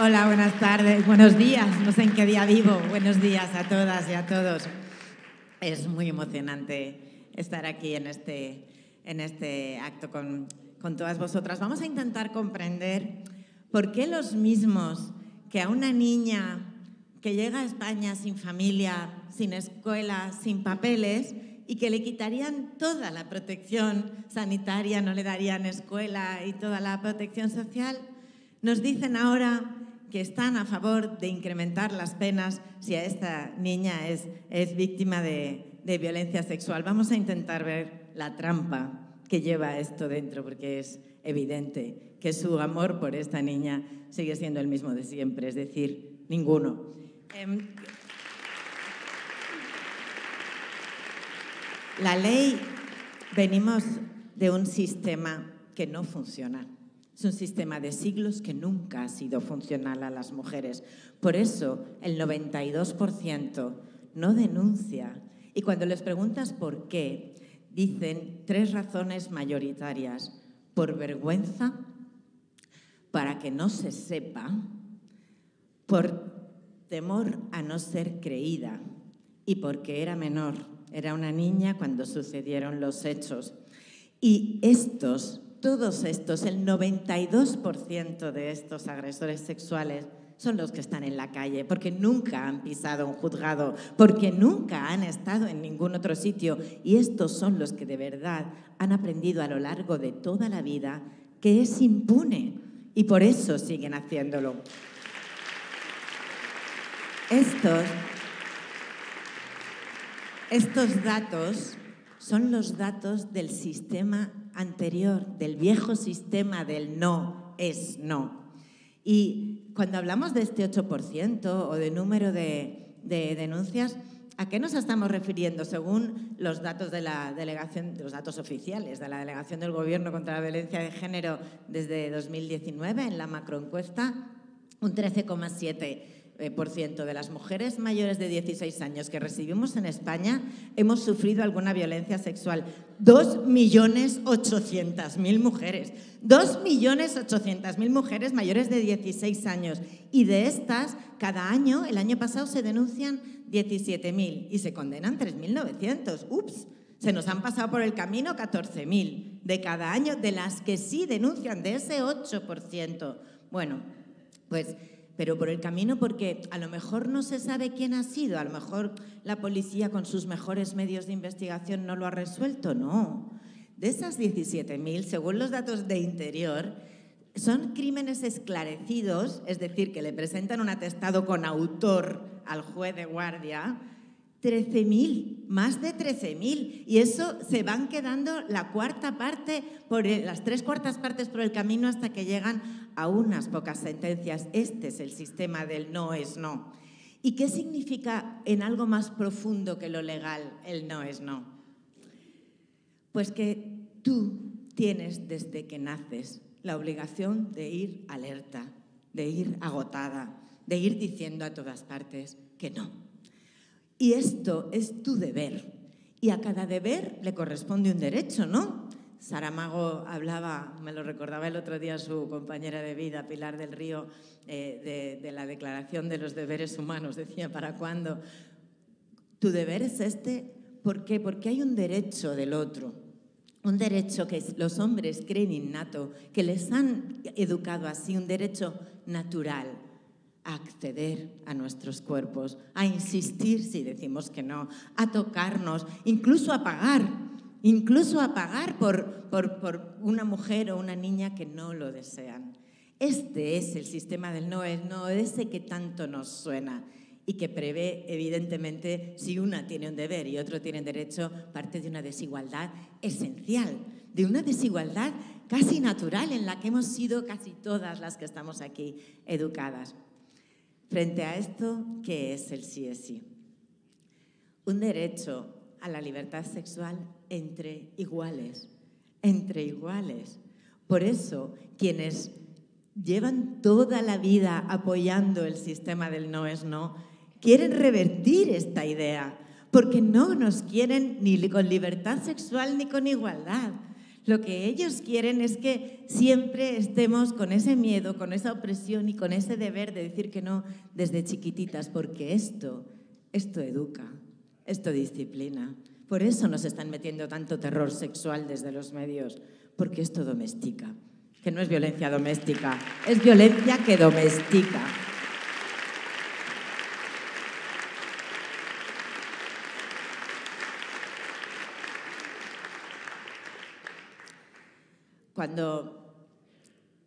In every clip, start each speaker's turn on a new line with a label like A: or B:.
A: Hola, buenas tardes, buenos días, no sé en qué día vivo. Buenos días a todas y a todos. Es muy emocionante estar aquí en este, en este acto con, con todas vosotras. Vamos a intentar comprender por qué los mismos que a una niña que llega a España sin familia, sin escuela, sin papeles, y que le quitarían toda la protección sanitaria, no le darían escuela y toda la protección social, nos dicen ahora que están a favor de incrementar las penas si a esta niña es, es víctima de, de violencia sexual. Vamos a intentar ver la trampa que lleva esto dentro, porque es evidente que su amor por esta niña sigue siendo el mismo de siempre, es decir, ninguno. Em, la ley, venimos de un sistema que no funciona. Es un sistema de siglos que nunca ha sido funcional a las mujeres. Por eso el 92% no denuncia. Y cuando les preguntas por qué, dicen tres razones mayoritarias. Por vergüenza, para que no se sepa, por temor a no ser creída y porque era menor, era una niña cuando sucedieron los hechos. Y estos todos estos, el 92% de estos agresores sexuales son los que están en la calle, porque nunca han pisado un juzgado, porque nunca han estado en ningún otro sitio. Y estos son los que de verdad han aprendido a lo largo de toda la vida que es impune y por eso siguen haciéndolo. Estos, estos datos son los datos del sistema anterior, del viejo sistema del no es no. Y cuando hablamos de este 8% o de número de, denuncias, ¿A qué nos estamos refiriendo? Según los datos de la delegación, los datos oficiales de la delegación del Gobierno contra la violencia de género desde 2019, en la macroencuesta, un 13,7 eh, por ciento de las mujeres mayores de 16 años que recibimos en España hemos sufrido alguna violencia sexual. 2.800.000 mujeres. 2.800.000 mujeres mayores de 16 años. Y de estas, cada año, el año pasado se denuncian 17.000 y se condenan 3.900. ¡Ups! Se nos han pasado por el camino 14.000 de cada año, de las que sí denuncian, de ese 8%. Bueno, pues pero por el camino porque a lo mejor no se sabe quién ha sido, a lo mejor la policía con sus mejores medios de investigación no lo ha resuelto, no. De esas 17.000, según los datos de Interior, son crímenes esclarecidos, es decir, que le presentan un atestado con autor al juez de guardia, 13.000, más de 13.000. Y eso se van quedando la cuarta parte, por las tres cuartas partes por el camino hasta que llegan a unas pocas sentencias. Este es el sistema del no es no. ¿Y qué significa en algo más profundo que lo legal el no es no? Pues que tú tienes desde que naces la obligación de ir alerta, de ir agotada, de ir diciendo a todas partes que no y esto es tu deber. Y a cada deber le corresponde un derecho, ¿no? Saramago hablaba, me lo recordaba el otro día su compañera de vida, Pilar del Río, eh, de, la Declaración de los Deberes Humanos. Decía, ¿para cuándo? Tu deber es este. ¿Por qué? Porque hay un derecho del otro. Un derecho que los hombres creen innato, que les han educado así, un derecho natural a acceder a nuestros cuerpos, a insistir si decimos que no, a tocarnos, incluso a pagar, incluso a pagar por, por, una mujer o una niña que no lo desean. Este es el sistema del no es no, ese que tanto nos suena y que prevé, evidentemente, si una tiene un deber y otro tiene derecho, parte de una desigualdad esencial, de una desigualdad casi natural en la que hemos sido casi todas las que estamos aquí educadas. Frente a esto, ¿qué es el sí es sí? Un derecho a la libertad sexual entre iguales, entre iguales. Por eso, quienes llevan toda la vida apoyando el sistema del no es no, quieren revertir esta idea, porque no nos quieren ni con libertad sexual ni con igualdad. Lo que ellos quieren es que siempre estemos con ese miedo, con esa opresión y con ese deber de decir que no desde chiquititas, porque esto, esto educa, esto disciplina. Por eso nos están metiendo tanto terror sexual desde los medios, porque esto domestica, que no es violencia doméstica, es violencia que domestica. cuando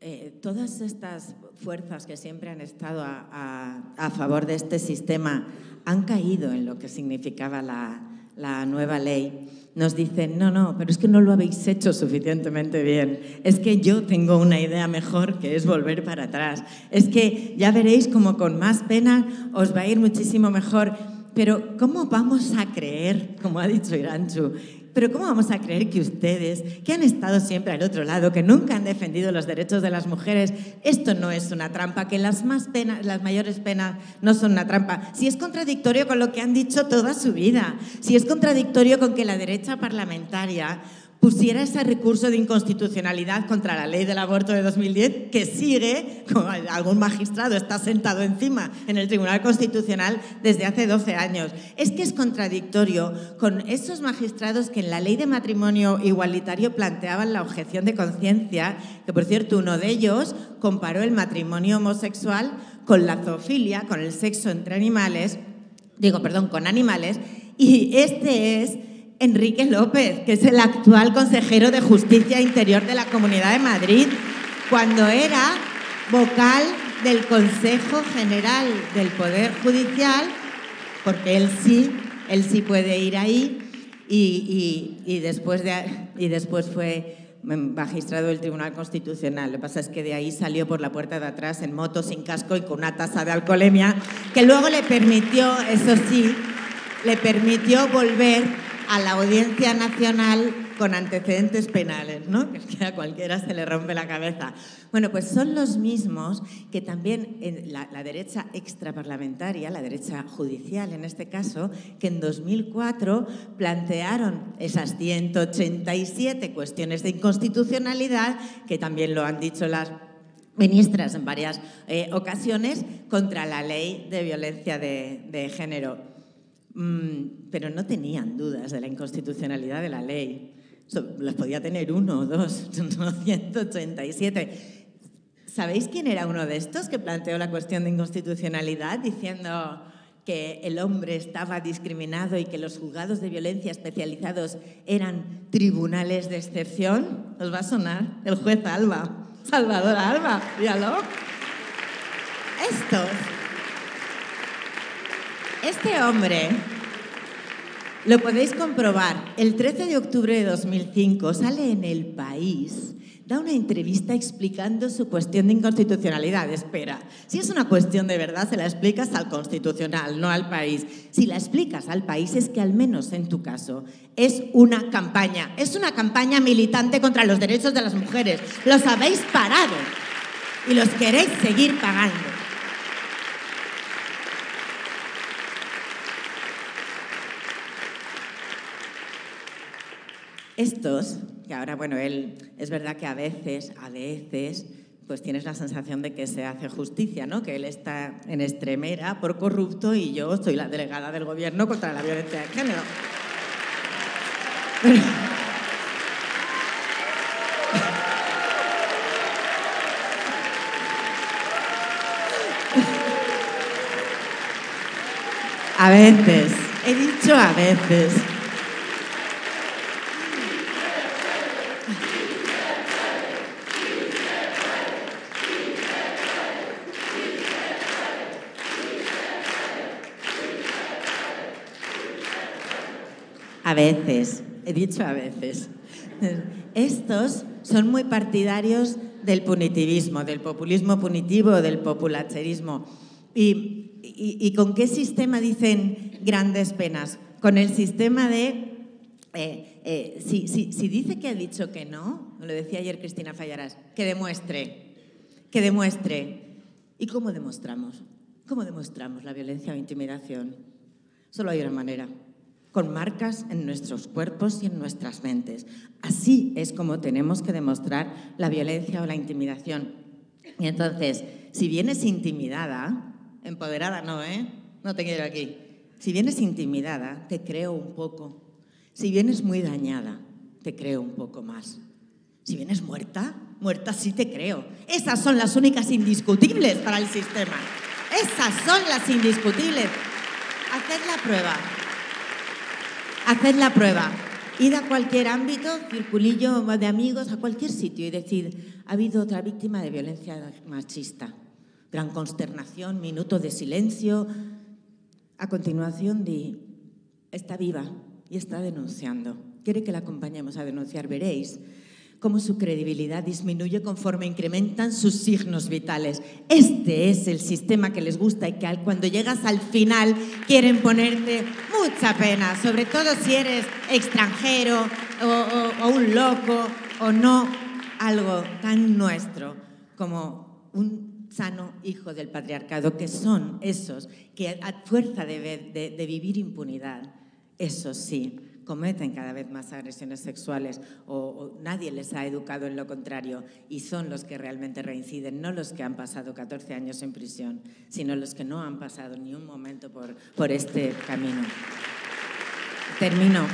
A: eh, todas estas fuerzas que siempre han estado a, favor de este sistema han caído en lo que significaba la, la nueva ley, nos dicen, no, no, pero es que no lo habéis hecho suficientemente bien. Es que yo tengo una idea mejor que es volver para atrás. Es que ya veréis como con más pena os va a ir muchísimo mejor. Pero ¿cómo vamos a creer, como ha dicho Iranchu, pero ¿cómo vamos a creer que ustedes, que han estado siempre al otro lado, que nunca han defendido los derechos de las mujeres, esto no es una trampa, que las más penas, las mayores penas no son una trampa? Si es contradictorio con lo que han dicho toda su vida, si es contradictorio con que la derecha parlamentaria pusiera ese recurso de inconstitucionalidad contra la ley del aborto de 2010, que sigue, como algún magistrado está sentado encima en el Tribunal Constitucional desde hace 12 años. Es que es contradictorio con esos magistrados que en la ley de matrimonio igualitario planteaban la objeción de conciencia, que por cierto uno de ellos comparó el matrimonio homosexual con la zoofilia, con el sexo entre animales, digo, perdón, con animales, y este es Enrique López, que es el actual consejero de Justicia Interior de la Comunidad de Madrid, cuando era vocal del Consejo General del Poder Judicial, porque él sí, él sí puede ir ahí, y, después, de, y después fue magistrado del Tribunal Constitucional. Lo que pasa es que de ahí salió por la puerta de atrás en moto, sin casco y con una tasa de alcoholemia, que luego le permitió, eso sí, le permitió volver a la Audiencia Nacional con antecedentes penales, ¿no? Que a cualquiera se le rompe la cabeza. Bueno, pues son los mismos que también en la, derecha extraparlamentaria, la derecha judicial en este caso, que en 2004 plantearon esas 187 cuestiones de inconstitucionalidad, que también lo han dicho las ministras en varias eh, ocasiones, contra la ley de violencia de género. Mm, pero no tenían dudas de la inconstitucionalidad de la ley. las podía tener uno, dos, no 187. ¿Sabéis quién era uno de estos que planteó la cuestión de inconstitucionalidad diciendo que el hombre estaba discriminado y que los juzgados de violencia especializados eran tribunales de excepción? ¿Os va a sonar? El juez Alba, Salvador Alba, dígalo. Estos este hombre, lo podéis comprobar, el 13 de octubre de 2005 sale en El País, da una entrevista explicando su cuestión de inconstitucionalidad. Espera, si es una cuestión de verdad, se la explicas al constitucional, no al país. Si la explicas al país, es que al menos en tu caso es una campaña, es una campaña militante contra los derechos de las mujeres. Los habéis parado y los queréis seguir pagando. Estos, que ahora, bueno, él, es verdad que a veces, a veces, pues tienes la sensación de que se hace justicia, ¿no? Que él está en extremera por corrupto y yo soy la delegada del gobierno contra la violencia de género. A veces, he dicho a veces. Veces, he dicho a veces. Estos son muy partidarios del punitivismo, del populismo punitivo, del populacherismo. ¿Y, con qué sistema dicen grandes penas? Con el sistema de... Eh, eh, si, dice que ha dicho que no, lo decía ayer Cristina Fallarás, que demuestre, que demuestre. ¿Y cómo demostramos? ¿Cómo demostramos la violencia o intimidación? Solo hay una manera, con marcas en nuestros cuerpos y en nuestras mentes. Así es como tenemos que demostrar la violencia o la intimidación. Y entonces, si vienes intimidada, empoderada no, ¿eh? No te quiero aquí. Si vienes intimidada, te creo un poco. Si vienes muy dañada, te creo un poco más. Si vienes muerta, muerta sí te creo. Esas son las únicas indiscutibles para el sistema. Esas son las indiscutibles. Haced la prueba. Haced la prueba. Id a cualquier ámbito, circulillo de amigos, a cualquier sitio y decir, ha habido otra víctima de violencia machista. Gran consternación, minuto de silencio. A continuación di, está viva y está denunciando. Quiere que la acompañemos a denunciar. Veréis cómo su credibilidad disminuye conforme incrementan sus signos vitales. Este es el sistema que les gusta y que cuando llegas al final quieren ponerte mucha pena, sobre todo si eres extranjero o, un loco o no algo tan nuestro como un sano hijo del patriarcado, que son esos que a fuerza de, vivir impunidad, esos sí, cometen cada vez más agresiones sexuales o, nadie les ha educado en lo contrario y son los que realmente reinciden, no los que han pasado 14 años en prisión, sino los que no han pasado ni un momento por, por este camino. Termino.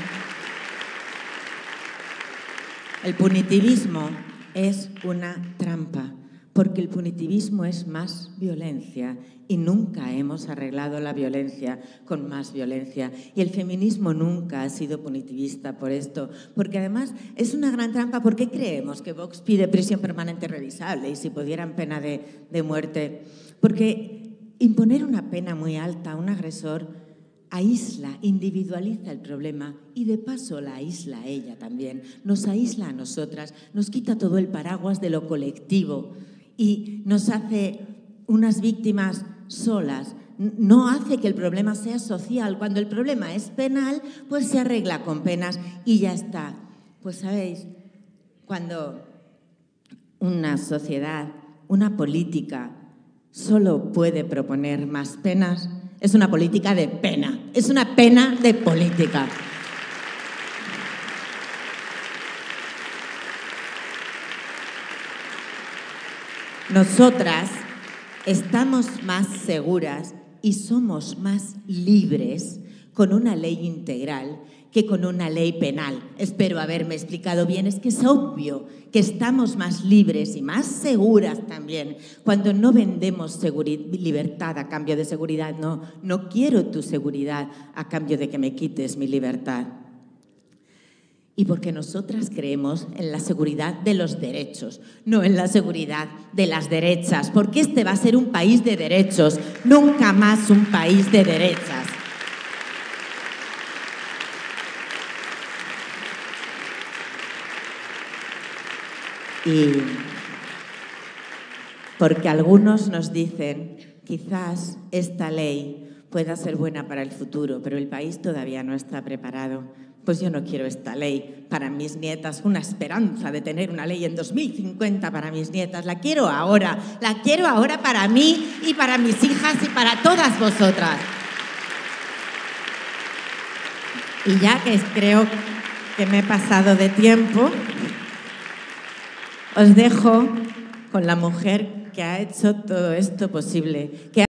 A: El punitivismo es una trampa porque el punitivismo es más violencia y nunca hemos arreglado la violencia con más violencia. Y el feminismo nunca ha sido punitivista por esto, porque además es una gran trampa. ¿Por qué creemos que Vox pide prisión permanente revisable y si pudieran pena de, de muerte? Porque imponer una pena muy alta a un agresor aísla, individualiza el problema y de paso la aísla a ella también, nos aísla a nosotras, nos quita todo el paraguas de lo colectivo y nos hace unas víctimas solas. No hace que el problema sea social. Cuando el problema es penal, pues se arregla con penas y ya está. Pues sabéis, cuando una sociedad, una política, solo puede proponer más penas, es una política de pena, es una pena de política. Nosotras estamos más seguras y somos más libres con una ley integral que con una ley penal. Espero haberme explicado bien. Es que es obvio que estamos más libres y más seguras también cuando no vendemos libertad a cambio de seguridad. No, no quiero tu seguridad a cambio de que me quites mi libertad y porque nosotras creemos en la seguridad de los derechos, no en la seguridad de las derechas, porque este va a ser un país de derechos, nunca más un país de derechas. Y porque algunos nos dicen, quizás esta ley pueda ser buena para el futuro, pero el país todavía no está preparado pues yo no quiero esta ley para mis nietas, una esperanza de tener una ley en 2050 para mis nietas. La quiero ahora, la quiero ahora para mí y para mis hijas y para todas vosotras. Y ya que creo que me he pasado de tiempo, os dejo con la mujer que ha hecho todo esto posible.